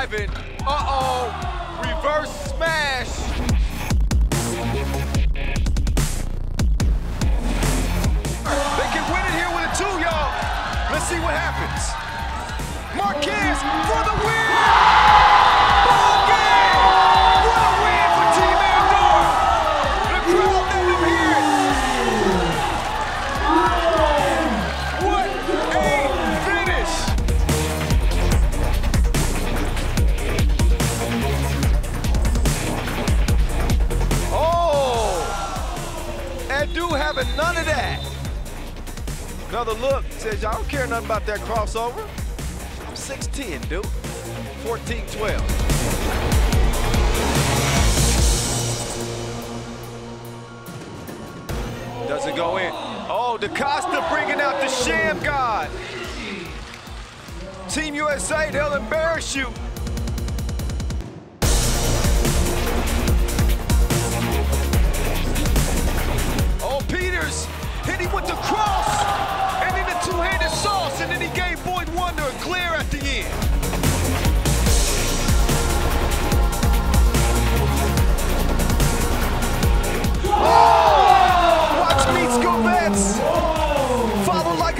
driving. Uh-oh. Reverse smash. They can win it here with a two, y'all. Let's see what happens. Marquez for the win! Having none of that. Another look says, I don't care nothing about that crossover. I'm 6'10, dude. 14 12. Doesn't go in. Oh, Decosta bringing out the Shammgod. Team USA, they'll embarrass you.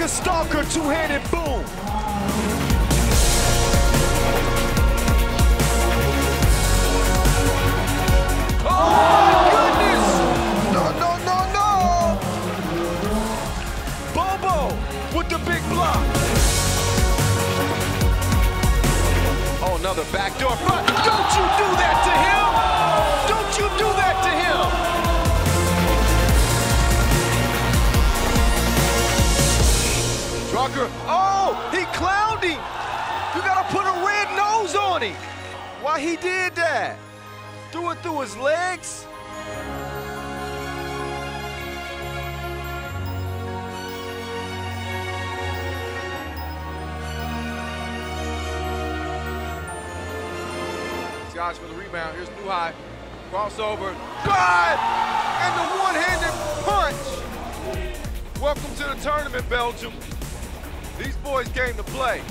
A stalker, two-handed boom. Oh my goodness! No, no, no, no! Bobo with the big block. Oh, another backdoor front. Don't you do that to him! Druker, oh, he clowned him. You gotta put a red nose on him. Why he did that? Threw it through his legs. Josh for the rebound. Here's Nouhi. Crossover. Good! And the one-handed punch. Welcome to the tournament, Belgium. These boys came to play.